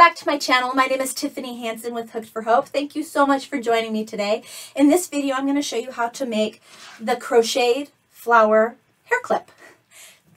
Back to my channel. My name is Tiffany Hansen with Hooked for Hope. Thank you so much for joining me today. In this video, I'm going to show you how to make the crocheted flower hair clip.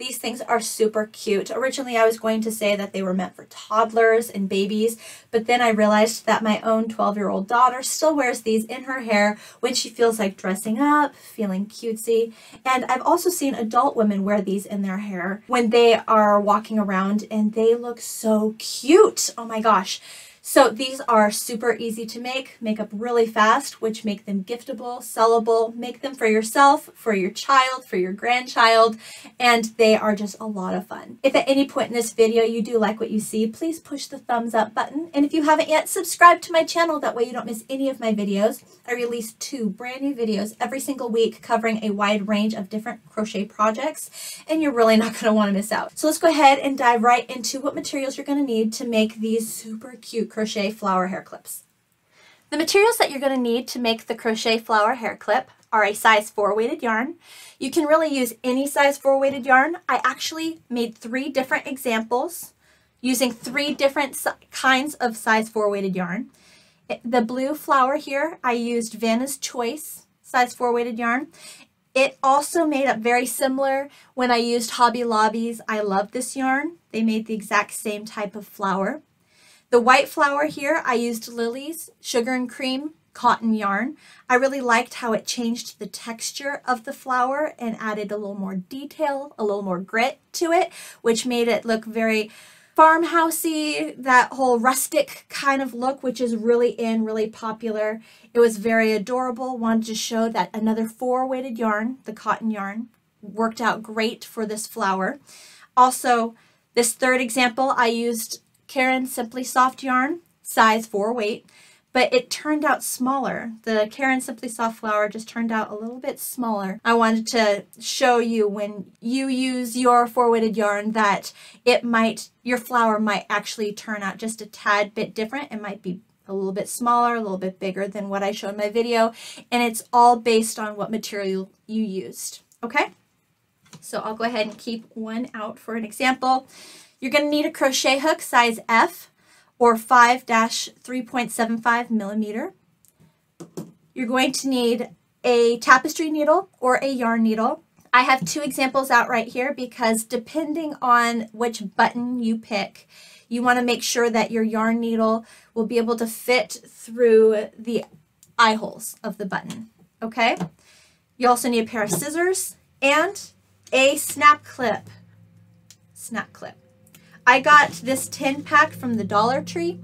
These things are super cute. Originally, I was going to say that they were meant for toddlers and babies, but then I realized that my own 12-year-old daughter still wears these in her hair when she feels like dressing up, feeling cutesy. And I've also seen adult women wear these in their hair when they are walking around and they look so cute. Oh my gosh. So these are super easy to make, make up really fast, which make them giftable, sellable, make them for yourself, for your child, for your grandchild, and they are just a lot of fun. If at any point in this video you do like what you see, please push the thumbs up button. And if you haven't yet, subscribe to my channel. That way you don't miss any of my videos. I release two brand new videos every single week covering a wide range of different crochet projects, and you're really not going to want to miss out. So let's go ahead and dive right into what materials you're going to need to make these super cute crochet flower hair clips. The materials that you're going to need to make the crochet flower hair clip are a size 4 weighted yarn. You can really use any size 4 weighted yarn. I actually made three different examples using three different kinds of size 4 weighted yarn. Eh, the blue flower here, I used Vanna's Choice size 4 weighted yarn. It also made up very similar when I used Hobby Lobby's I Love This Yarn. They made the exact same type of flower. The white flower here, I used Lily's Sugar and Cream cotton yarn. I really liked how it changed the texture of the flower and added a little more detail, a little more grit to it, which made it look very farmhousey, that whole rustic kind of look, which is really in, really popular. It was very adorable. Wanted to show that another four weighted yarn, the cotton yarn, worked out great for this flower. Also, this third example, I used Caron Simply Soft yarn, size 4 weight, but it turned out smaller. The Caron Simply Soft flower just turned out a little bit smaller. I wanted to show you when you use your four-weighted yarn that it might, your flower might actually turn out just a tad bit different. It might be a little bit smaller, a little bit bigger than what I showed in my video, and it's all based on what material you used, okay? So I'll go ahead and keep one out for an example. You're going to need a crochet hook size F or 5-3.75 millimeter. You're going to need a tapestry needle or a yarn needle. I have two examples out right here because depending on which button you pick, you want to make sure that your yarn needle will be able to fit through the eye holes of the button, okay? You also need a pair of scissors and a snap clip. Snap clip. I got this 10 pack from the Dollar Tree.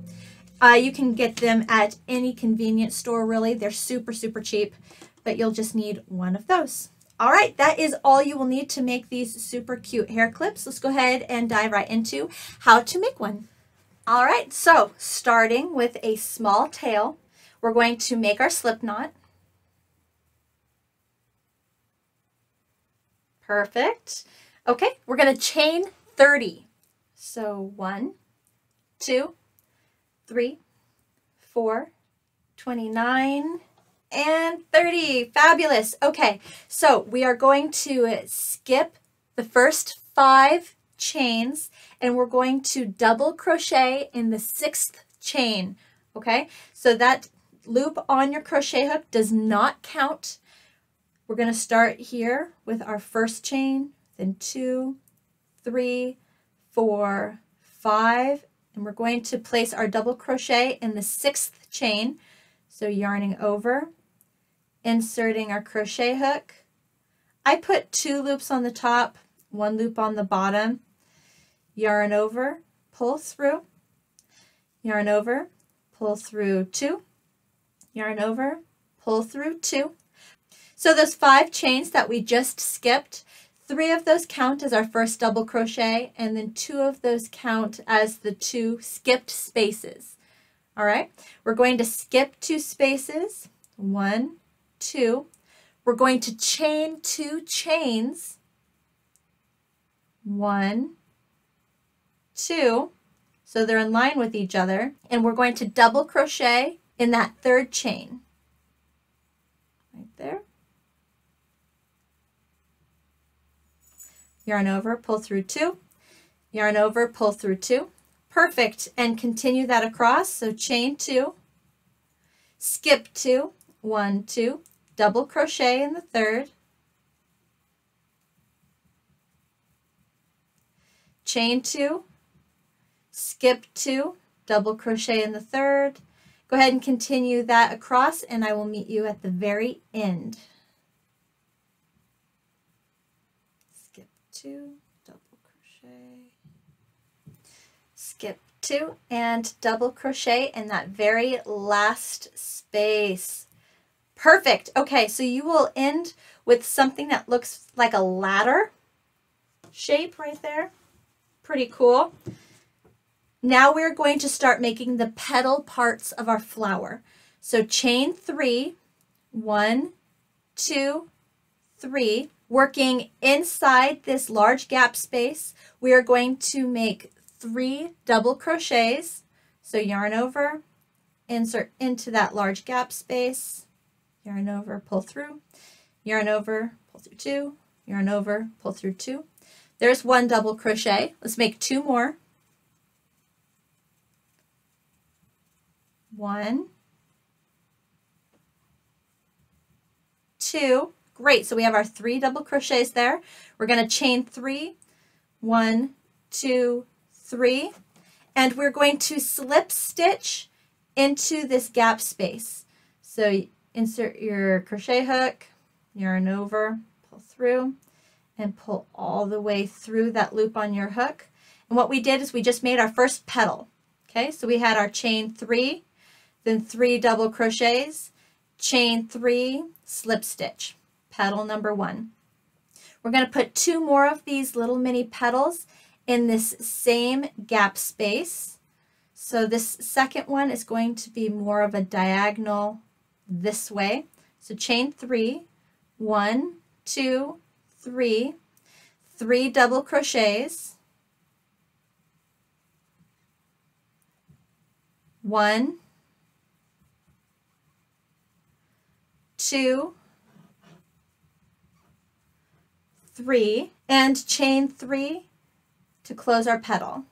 Uh, you can get them at any convenience store, really. They're super, super cheap, but you'll just need one of those. All right, that is all you will need to make these super cute hair clips. Let's go ahead and dive right into how to make one. All right, so starting with a small tail, we're going to make our slip knot. Perfect. Okay, we're going to chain 30. So one, two, three, four, 29, and 30. Fabulous. Okay, so we are going to skip the first five chains and we're going to double crochet in the sixth chain. Okay, so that loop on your crochet hook does not count. We're going to start here with our first chain, then two, three, four, five, and we're going to place our double crochet in the sixth chain. So yarning over, inserting our crochet hook. I put two loops on the top, one loop on the bottom, yarn over, pull through, yarn over, pull through two, yarn over, pull through two. So those five chains that we just skipped, Three of those count as our first double crochet, and then two of those count as the two skipped spaces. All right, we're going to skip two spaces, one, two. We're going to chain two chains, one, two, so they're in line with each other, and we're going to double crochet in that third chain, right there. Yarn over, pull through two, yarn over, pull through two, Perfect. And continue that across. So chain two, skip two, one, two, double crochet in the third, chain two, skip two, double crochet in the third. Go ahead and continue that across and I will meet you at the very end. Skip two, double crochet, skip two, and double crochet in that very last space. Perfect. Okay, so you will end with something that looks like a ladder shape right there. Pretty cool. Now we're going to start making the petal parts of our flower. So chain three, one, two, three. Working inside this large gap space, we are going to make three double crochets. So yarn over, insert into that large gap space, yarn over, pull through, yarn over, pull through two, yarn over, pull through two. There's one double crochet. Let's make two more. One, two, great. So we have our three double crochets there. We're going to chain three, one, two, three, and we're going to slip stitch into this gap space. So insert your crochet hook, yarn over, pull through, and pull all the way through that loop on your hook. And what we did is we just made our first petal. Okay, so we had our chain three, then three double crochets, chain three, slip stitch, petal number one. We're going to put two more of these little mini petals in this same gap space. So this second one is going to be more of a diagonal this way. So chain three, one, two, three, three double crochets, one, two, three, and chain three to close our petal.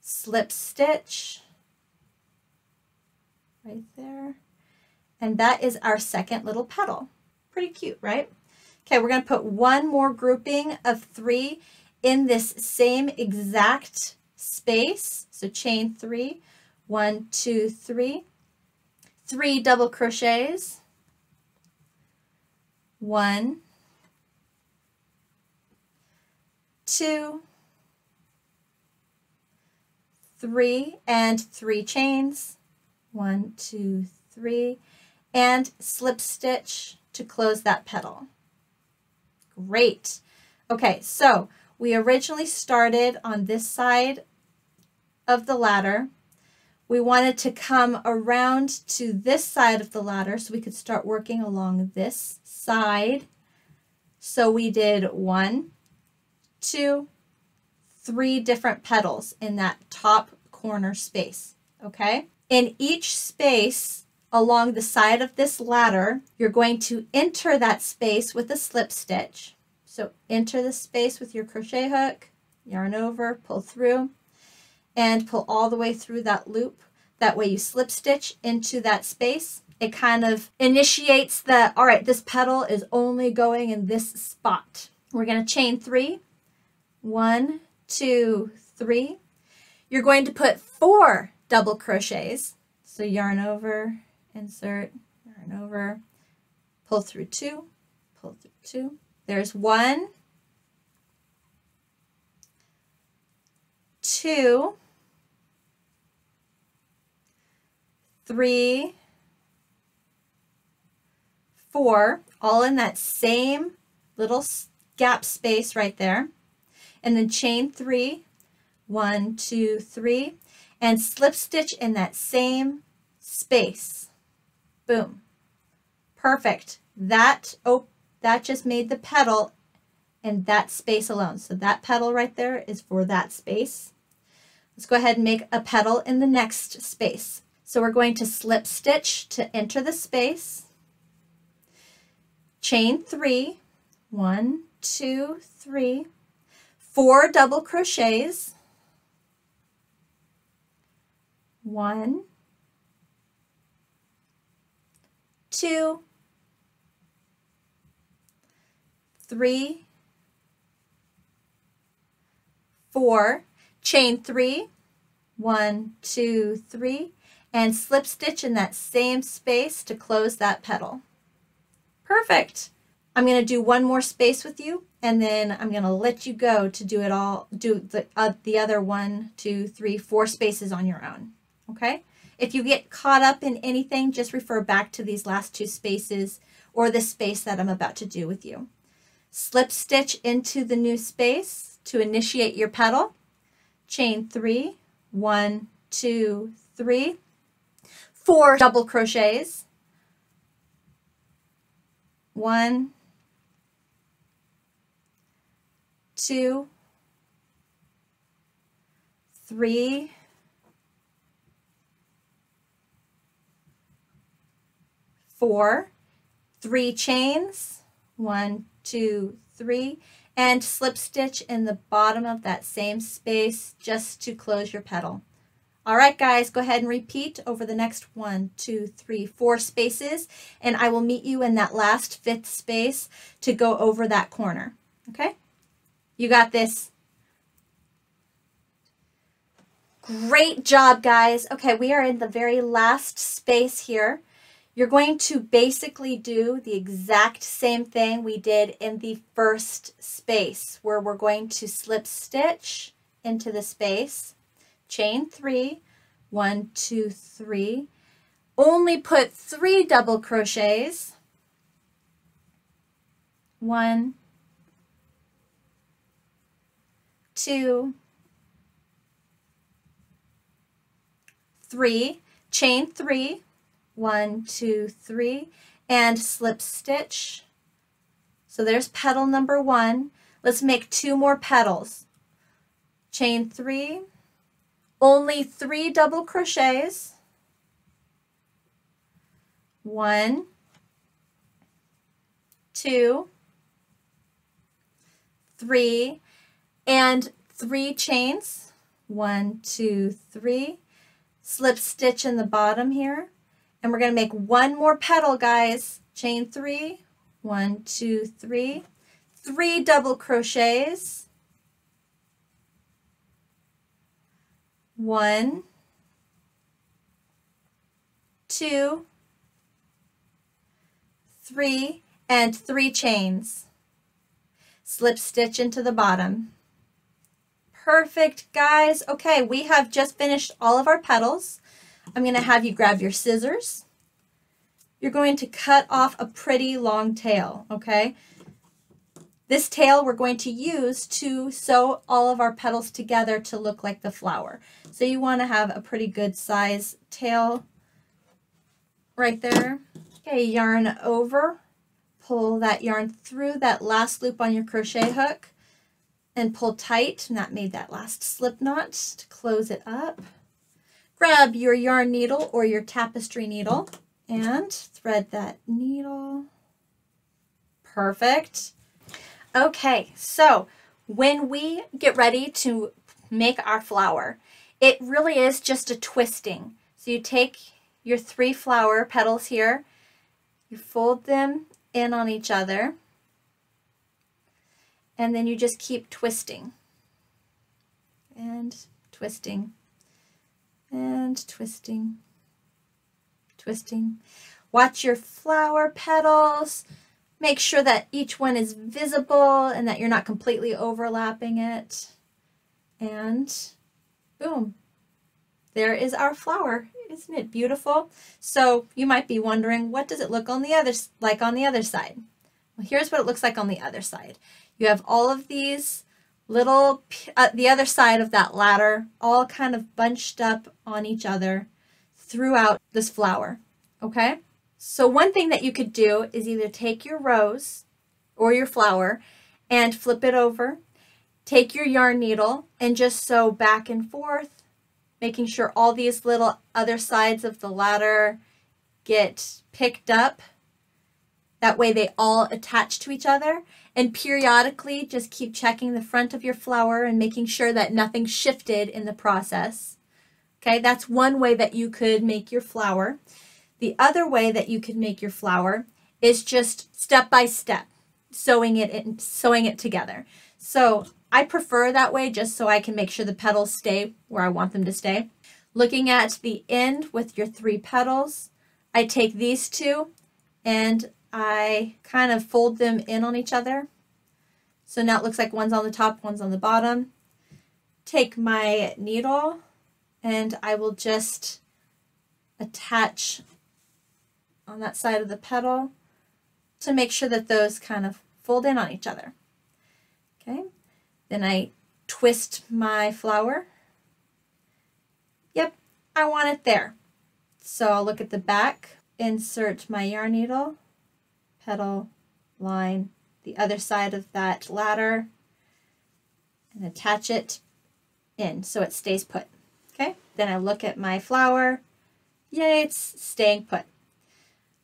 Slip stitch right there. And that is our second little petal. Pretty cute, right? Okay, we're going to put one more grouping of three in this same exact space. So chain three, one, two, three, three double crochets, one, two, three, and three chains, one, two, three, and slip stitch to close that petal. Great. Okay, so we originally started on this side of the ladder. We wanted to come around to this side of the ladder so we could start working along this side. So we did one, two, three different petals in that top corner space, okay? In each space along the side of this ladder, you're going to enter that space with a slip stitch. So enter the space with your crochet hook, yarn over, pull through, and pull all the way through that loop. That way you slip stitch into that space. It kind of initiates the, all right, this petal is only going in this spot. We're going to chain three, one, two, three. You're going to put four double crochets. So yarn over, insert, yarn over, pull through two, pull through two. There's one, two, three, four, all in that same little gap space right there. And then chain three, one, two, three, and slip stitch in that same space. Boom. Perfect. That, oh, that just made the petal in that space alone. So that petal right there is for that space. Let's go ahead and make a petal in the next space. So we're going to slip stitch to enter the space, chain three, one, two, three, four double crochets, One, two, three, four, chain three, one, two, three, and slip stitch in that same space to close that petal. Perfect. I'm going to do one more space with you and then I'm going to let you go to do it all, do the, uh, the other one, two, three, four spaces on your own. Okay? If you get caught up in anything, just refer back to these last two spaces or the space that I'm about to do with you. Slip stitch into the new space to initiate your petal. Chain three, one, two, three, four double crochets. One, two, three, four, three chains, one, two, three, and slip stitch in the bottom of that same space just to close your petal. All right, guys, go ahead and repeat over the next one, two, three, four spaces, and I will meet you in that last fifth space to go over that corner, okay? You got this. Great job, guys. Okay, we are in the very last space here. You're going to basically do the exact same thing we did in the first space where we're going to slip stitch into the space, chain three, one, two, three. Only put three double crochets. One, two, three, chain three, one, two, three, and slip stitch. So there's petal number one. Let's make two more petals. Chain three, only three double crochets. One, two, three, and three chains. One, two, three. Slip stitch in the bottom here. And we're going to make one more petal, guys. Chain three, one, two, three, three double crochets. One, two, three, and three chains. Slip stitch into the bottom. Perfect, guys. Okay, we have just finished all of our petals. I'm going to have you grab your scissors. You're going to cut off a pretty long tail, okay? This tail we're going to use to sew all of our petals together to look like the flower. So you want to have a pretty good size tail right there. Okay, yarn over, pull that yarn through that last loop on your crochet hook and pull tight, and that made that last slip knot to close it up. Grab your yarn needle or your tapestry needle and thread that needle. Perfect. Okay, so when we get ready to make our flower, it really is just a twisting. So you take your three flower petals here, you fold them in on each other, and then you just keep twisting and twisting and twisting, twisting. Watch your flower petals. Make sure that each one is visible and that you're not completely overlapping it. And boom, there is our flower. Isn't it beautiful? So you might be wondering, what does it look on the other like on the other side? Well, here's what it looks like on the other side. You have all of these little, uh, the other side of that ladder, all kind of bunched up on each other throughout this flower, okay? So one thing that you could do is either take your rose or your flower and flip it over, take your yarn needle and just sew back and forth, making sure all these little other sides of the ladder get picked up. That way they all attach to each other and periodically just keep checking the front of your flower and making sure that nothing shifted in the process. Okay, that's one way that you could make your flower. The other way that you could make your flower is just step by step, sewing it in, sewing it together. So I prefer that way just so I can make sure the petals stay where I want them to stay. Looking at the end with your three petals, I take these two and I kind of fold them in on each other. So now it looks like one's on the top, one's on the bottom. Take my needle and I will just attach on that side of the petal to make sure that those kind of fold in on each other. Okay, then I twist my flower. Yep, I want it there. So I'll look at the back, insert my yarn needle, petal, line, the other side of that ladder, and attach it in so it stays put. Okay, then I look at my flower. Yay, it's staying put.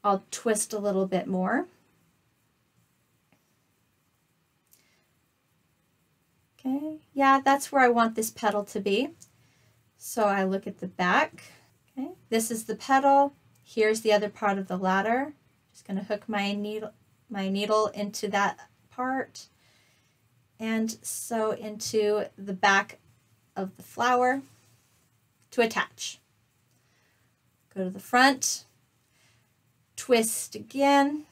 I'll twist a little bit more. Okay, yeah, that's where I want this petal to be. So I look at the back. Okay, this is the petal. Here's the other part of the ladder. Just going to hook my needle, my needle into that part and sew into the back of the flower to attach. Go to the front, twist again.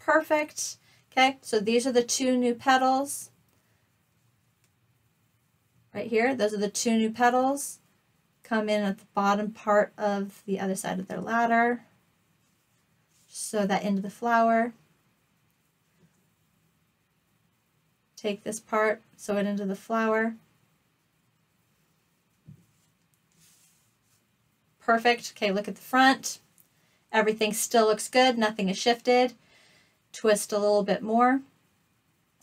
Perfect. Okay, so these are the two new petals. Right here, those are the two new petals. Come in at the bottom part of the other side of their ladder. Sew that into the flower. Take this part, sew it into the flower. Perfect. Okay, look at the front. Everything still looks good. Nothing has shifted. Twist a little bit more.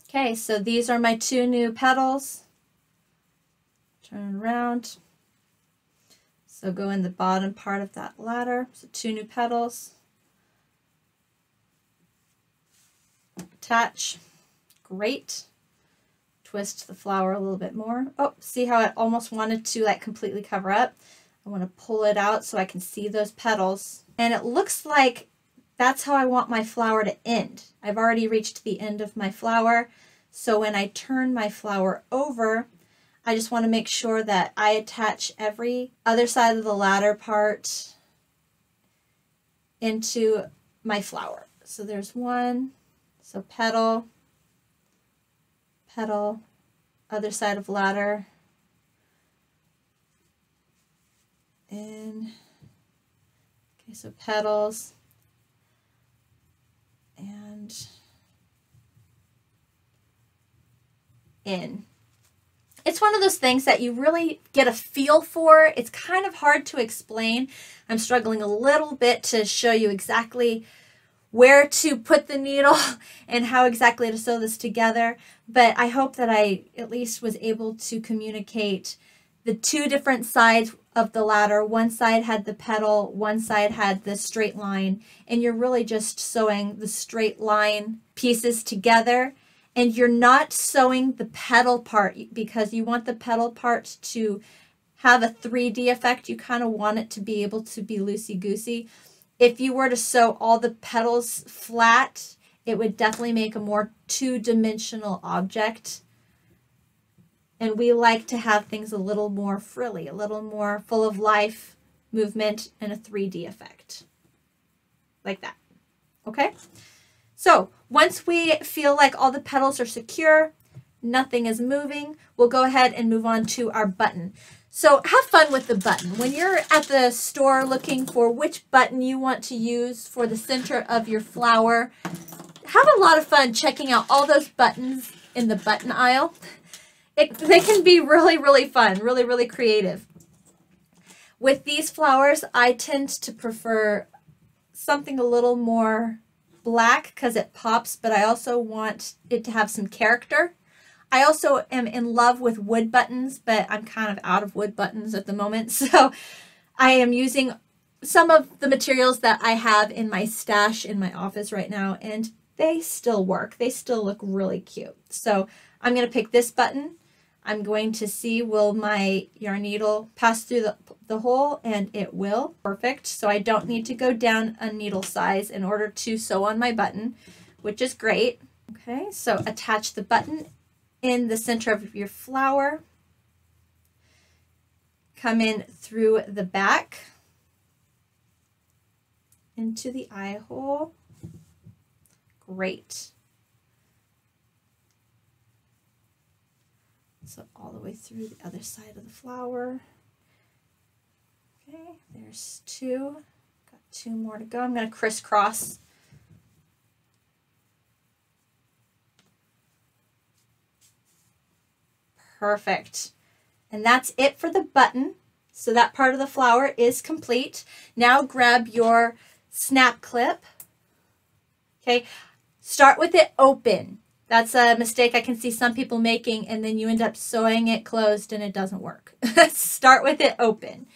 Okay, so these are my two new petals. Turn around. So go in the bottom part of that ladder. So two new petals. Attach. Great. Twist the flower a little bit more. Oh, see how it almost wanted to like completely cover up? I want to pull it out so I can see those petals. And it looks like that's how I want my flower to end. I've already reached the end of my flower. So when I turn my flower over, I just want to make sure that I attach every other side of the ladder part into my flower. So there's one, so petal, petal, other side of ladder, in. Okay, so petals and in. It's one of those things that you really get a feel for. It's kind of hard to explain. I'm struggling a little bit to show you exactly where to put the needle and how exactly to sew this together. But I hope that I at least was able to communicate the two different sides of the ladder. One side had the petal, one side had the straight line, and you're really just sewing the straight line pieces together. And you're not sewing the petal part because you want the petal part to have a 3D effect. You kind of want it to be able to be loosey-goosey. If you were to sew all the petals flat, it would definitely make a more two-dimensional object and we like to have things a little more frilly, a little more full of life, movement, and a 3D effect. Like that. Okay? So once we feel like all the petals are secure, nothing is moving, we'll go ahead and move on to our button. So have fun with the button. When you're at the store looking for which button you want to use for the center of your flower, have a lot of fun checking out all those buttons in the button aisle. It, they can be really, really fun, really, really creative. With these flowers, I tend to prefer something a little more black because it pops, but I also want it to have some character. I also am in love with wood buttons, but I'm kind of out of wood buttons at the moment. So I am using some of the materials that I have in my stash in my office right now, and they still work. They still look really cute. So I'm going to pick this button I'm going to see will my yarn needle pass through the, the hole and it will. Perfect. So I don't need to go down a needle size in order to sew on my button, which is great. Okay, so attach the button in the center of your flower. Come in through the back into the eye hole. Great. So all the way through the other side of the flower. Okay, there's two. Got two more to go. I'm going to crisscross. Perfect. And that's it for the button. So that part of the flower is complete. Now grab your snap clip. Okay, start with it open. That's a mistake I can see some people making and then you end up sewing it closed and it doesn't work. Start with it open.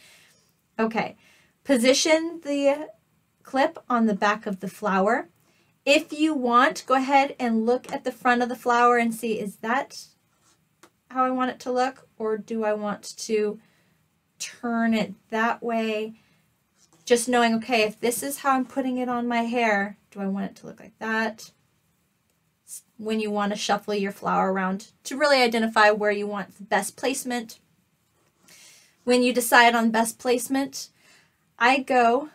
Okay, position the clip on the back of the flower. If you want, go ahead and look at the front of the flower and see, is that how I want it to look? Or do I want to turn it that way? Just knowing, okay, if this is how I'm putting it on my hair, do I want it to look like that? when you want to shuffle your flower around to really identify where you want the best placement. When you decide on best placement, I go,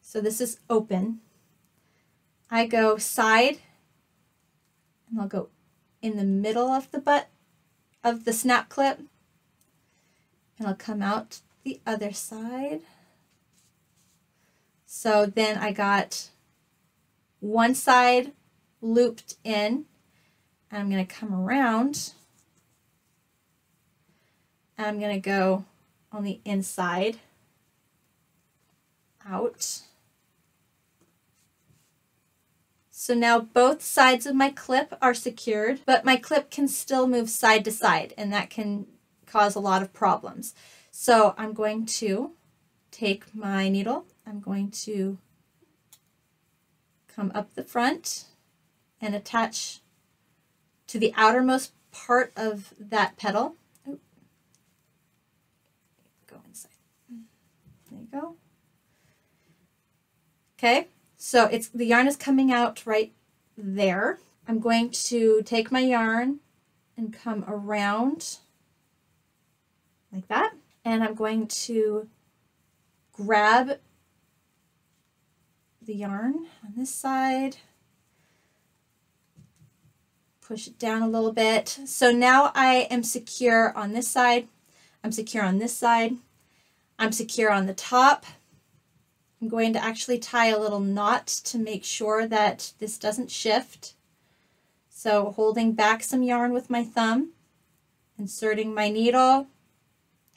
so this is open, I go side, and I'll go in the middle of the butt of the snap clip, and I'll come out the other side. So then I got one side looped in. And I'm going to come around. And I'm going to go on the inside out. So now both sides of my clip are secured, but my clip can still move side to side and that can cause a lot of problems. So I'm going to take my needle, I'm going to come up the front and attach to the outermost part of that petal. Go inside. There you go. Okay, so it's the yarn is coming out right there. I'm going to take my yarn and come around like that. And I'm going to grab the yarn on this side push it down a little bit. So now I am secure on this side. I'm secure on this side. I'm secure on the top. I'm going to actually tie a little knot to make sure that this doesn't shift. So holding back some yarn with my thumb, inserting my needle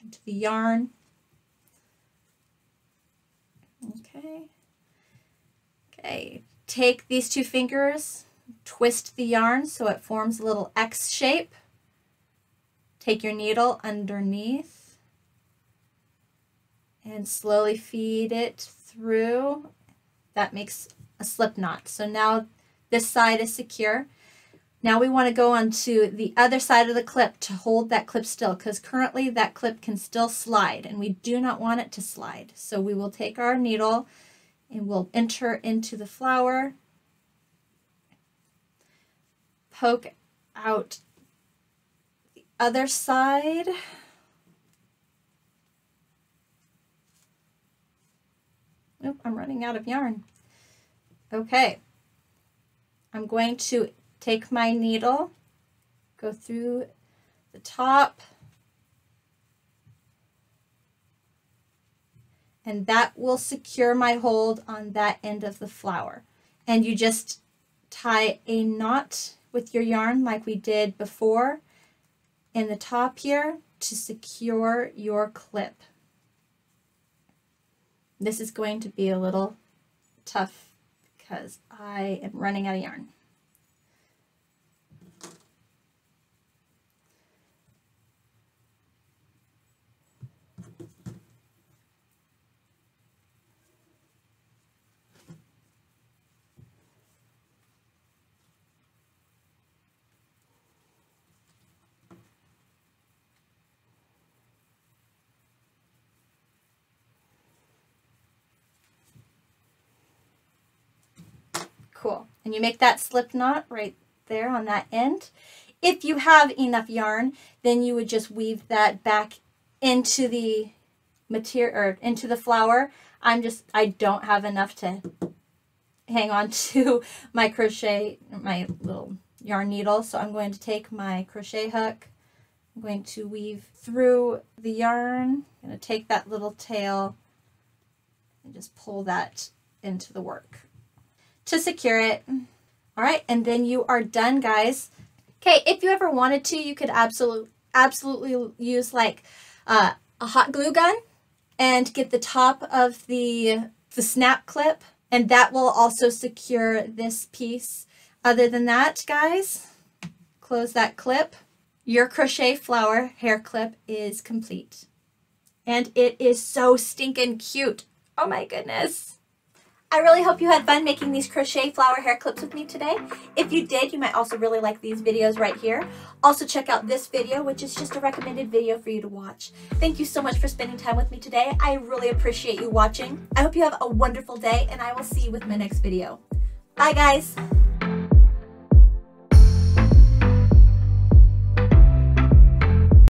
into the yarn. Okay. Okay, take these two fingers, twist the yarn so it forms a little X shape. Take your needle underneath and slowly feed it through. That makes a slip knot. So now this side is secure. Now we want to go on to the other side of the clip to hold that clip still because currently that clip can still slide and we do not want it to slide. So we will take our needle and we'll enter into the flower poke out the other side. Nope, I'm running out of yarn. Okay, I'm going to take my needle, go through the top, and that will secure my hold on that end of the flower. And you just tie a knot with your yarn like we did before in the top here to secure your clip. This is going to be a little tough because I am running out of yarn. Cool. And you make that slip knot right there on that end. If you have enough yarn, then you would just weave that back into the material or into the flower. I'm just, I don't have enough to hang on to my crochet, my little yarn needle. So I'm going to take my crochet hook. I'm going to weave through the yarn. I'm going to take that little tail and just pull that into the work to secure it. All right, and then you are done, guys. Okay, if you ever wanted to, you could absolutely absolutely use like uh, a hot glue gun and get the top of the the snap clip, and that will also secure this piece. Other than that, guys, close that clip. Your crochet flower hair clip is complete. And it is so stinking cute. Oh my goodness. I really hope you had fun making these crochet flower hair clips with me today. If you did, you might also really like these videos right here. Also check out this video, which is just a recommended video for you to watch. Thank you so much for spending time with me today. I really appreciate you watching. I hope you have a wonderful day, and I will see you with my next video. Bye, guys.